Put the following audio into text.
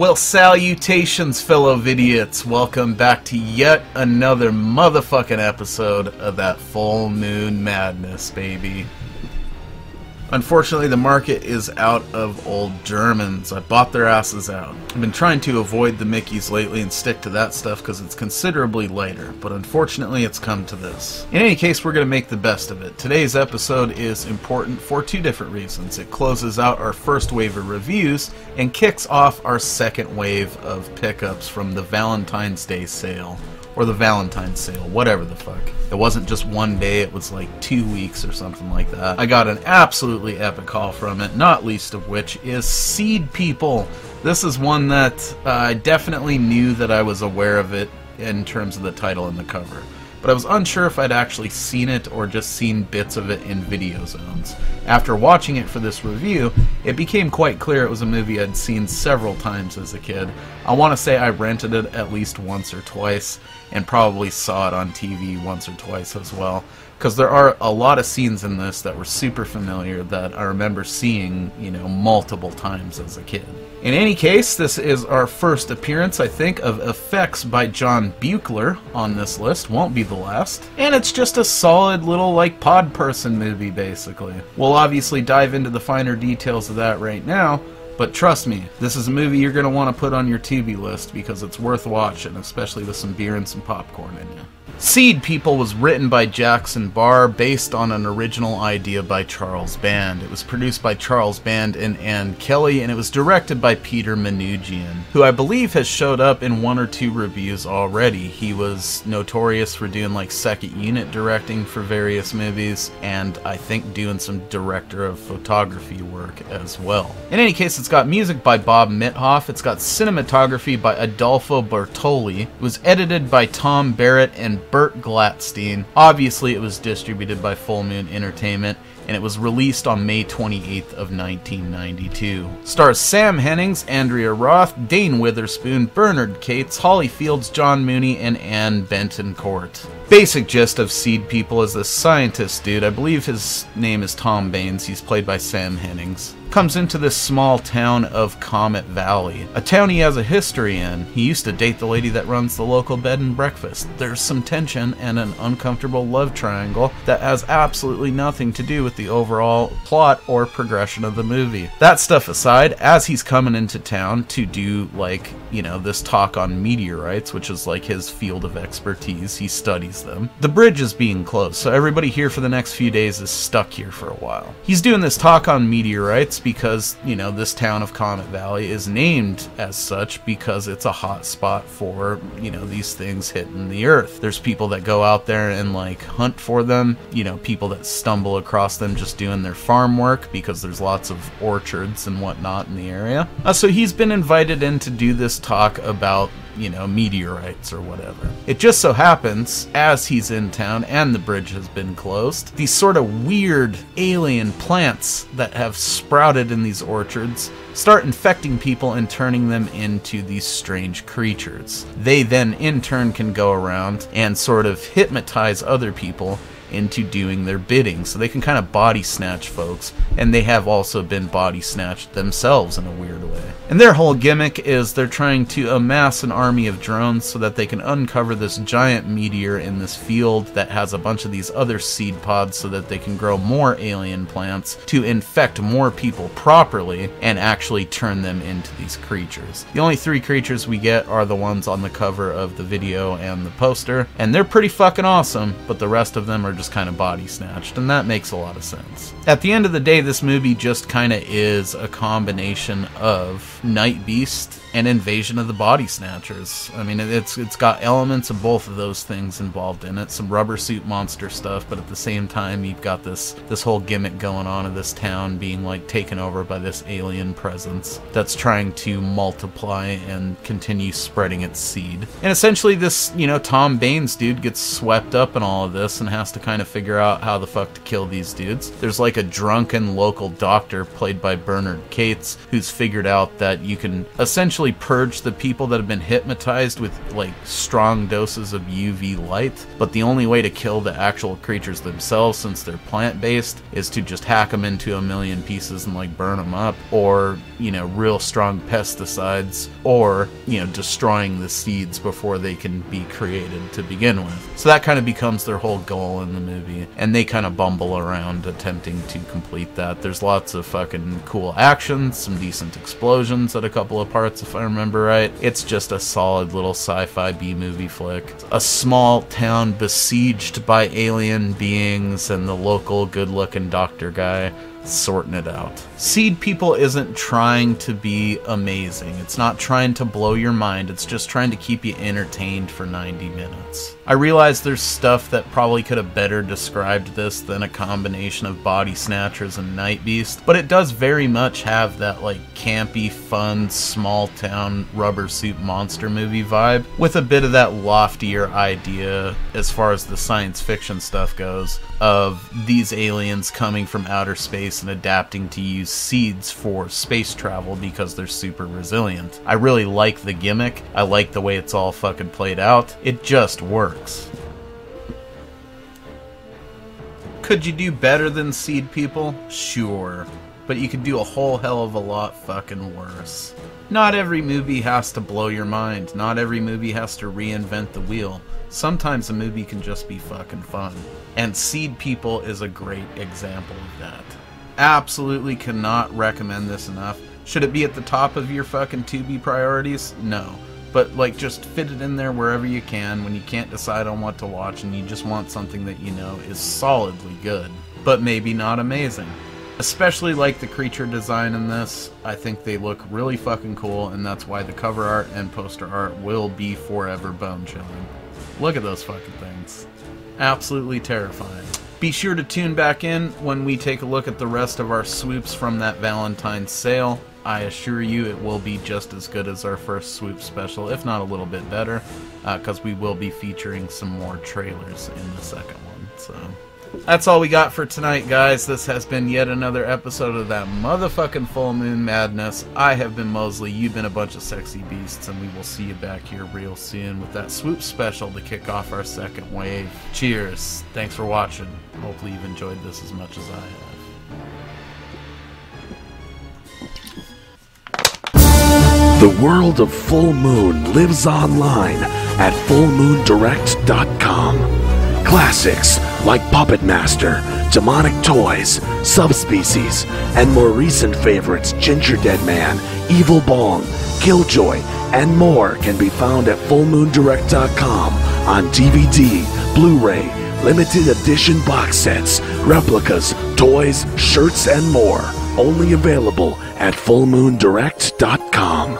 Well, salutations, fellow vidiots. Welcome back to yet another motherfucking episode of that full moon madness, baby. Unfortunately, the market is out of old Germans. I bought their asses out. I've been trying to avoid the Mickeys lately and stick to that stuff because it's considerably lighter, but unfortunately, it's come to this. In any case, we're going to make the best of it. Today's episode is important for two different reasons. It closes out our first wave of reviews and kicks off our second wave of pickups from the Valentine's Day sale or the Valentine's sale, whatever the fuck. It wasn't just one day, it was like two weeks or something like that. I got an absolutely epic haul from it, not least of which is Seed People. This is one that uh, I definitely knew that I was aware of it in terms of the title and the cover but I was unsure if I'd actually seen it or just seen bits of it in video zones. After watching it for this review, it became quite clear it was a movie I'd seen several times as a kid. I want to say I rented it at least once or twice, and probably saw it on TV once or twice as well because there are a lot of scenes in this that were super familiar that I remember seeing, you know, multiple times as a kid. In any case, this is our first appearance, I think, of Effects by John Buechler on this list. Won't be the last. And it's just a solid little, like, pod person movie, basically. We'll obviously dive into the finer details of that right now, but trust me, this is a movie you're going to want to put on your Tubi list because it's worth watching, especially with some beer and some popcorn in you. Seed People was written by Jackson Barr based on an original idea by Charles Band. It was produced by Charles Band and Ann Kelly, and it was directed by Peter Manoogian, who I believe has showed up in one or two reviews already. He was notorious for doing like second unit directing for various movies, and I think doing some director of photography work as well. In any case, it's got music by Bob Mithoff, it's got cinematography by Adolfo Bartoli, it was edited by Tom Barrett and Burt Glatstein. Obviously, it was distributed by Full Moon Entertainment, and it was released on May 28th of 1992. Stars Sam Hennings, Andrea Roth, Dane Witherspoon, Bernard Kates, Holly Fields, John Mooney, and Anne Betancourt. Basic gist of Seed People is this scientist dude, I believe his name is Tom Baines, he's played by Sam Hennings comes into this small town of Comet Valley, a town he has a history in. He used to date the lady that runs the local bed and breakfast. There's some tension and an uncomfortable love triangle that has absolutely nothing to do with the overall plot or progression of the movie. That stuff aside, as he's coming into town to do, like, you know, this talk on meteorites, which is like his field of expertise, he studies them, the bridge is being closed, so everybody here for the next few days is stuck here for a while. He's doing this talk on meteorites because, you know, this town of Comet Valley is named as such because it's a hot spot for, you know, these things hitting the earth. There's people that go out there and like hunt for them, you know, people that stumble across them just doing their farm work because there's lots of orchards and whatnot in the area. Uh, so he's been invited in to do this talk about you know, meteorites or whatever. It just so happens, as he's in town and the bridge has been closed, these sort of weird alien plants that have sprouted in these orchards start infecting people and turning them into these strange creatures. They then, in turn, can go around and sort of hypnotize other people into doing their bidding. So they can kind of body snatch folks, and they have also been body snatched themselves in a weird way. And their whole gimmick is they're trying to amass an army of drones so that they can uncover this giant meteor in this field that has a bunch of these other seed pods so that they can grow more alien plants to infect more people properly and actually turn them into these creatures. The only three creatures we get are the ones on the cover of the video and the poster, and they're pretty fucking awesome, but the rest of them are just kind of body snatched, and that makes a lot of sense. At the end of the day, this movie just kind of is a combination of Night Beast and Invasion of the Body Snatchers. I mean, it's it's got elements of both of those things involved in it. Some rubber suit monster stuff, but at the same time, you've got this this whole gimmick going on of this town being like taken over by this alien presence that's trying to multiply and continue spreading its seed. And essentially, this you know Tom Baines dude gets swept up in all of this and has to kind of figure out how the fuck to kill these dudes. There's like a drunken local doctor played by Bernard Kates who's figured out that you can essentially essentially purge the people that have been hypnotized with like strong doses of UV light. But the only way to kill the actual creatures themselves, since they're plant based, is to just hack them into a million pieces and like burn them up, or you know, real strong pesticides, or you know, destroying the seeds before they can be created to begin with. So that kind of becomes their whole goal in the movie, and they kind of bumble around attempting to complete that. There's lots of fucking cool action, some decent explosions at a couple of parts, if I remember right. It's just a solid little sci fi B movie flick. A small town besieged by alien beings and the local good looking doctor guy sorting it out. Seed People isn't trying to be amazing. It's not trying to blow your mind. It's just trying to keep you entertained for 90 minutes. I realize there's stuff that probably could have better described this than a combination of Body Snatchers and Night Beast, but it does very much have that like campy, fun, small town rubber suit monster movie vibe with a bit of that loftier idea as far as the science fiction stuff goes of these aliens coming from outer space and adapting to use seeds for space travel because they're super resilient. I really like the gimmick. I like the way it's all fucking played out. It just works. Could you do better than Seed People? Sure. But you could do a whole hell of a lot fucking worse. Not every movie has to blow your mind. Not every movie has to reinvent the wheel. Sometimes a movie can just be fucking fun. And Seed People is a great example of that. Absolutely cannot recommend this enough. Should it be at the top of your fucking Tubi priorities? No. But, like, just fit it in there wherever you can when you can't decide on what to watch and you just want something that you know is solidly good, but maybe not amazing. Especially like the creature design in this. I think they look really fucking cool, and that's why the cover art and poster art will be forever bone chilling. Look at those fucking things. Absolutely terrifying. Be sure to tune back in when we take a look at the rest of our swoops from that Valentine's sale. I assure you it will be just as good as our first swoop special, if not a little bit better, because uh, we will be featuring some more trailers in the second one. So. That's all we got for tonight, guys. This has been yet another episode of that motherfucking full moon madness. I have been Mosley, you've been a bunch of sexy beasts, and we will see you back here real soon with that swoop special to kick off our second wave. Cheers. Thanks for watching. Hopefully you've enjoyed this as much as I have. The world of Full Moon lives online at fullmoondirect.com. Classics like Puppet Master, Demonic Toys, Subspecies, and more recent favorites Ginger Dead Man, Evil Bong, Killjoy, and more can be found at FullMoonDirect.com on DVD, Blu-ray, limited edition box sets, replicas, toys, shirts, and more. Only available at FullMoonDirect.com.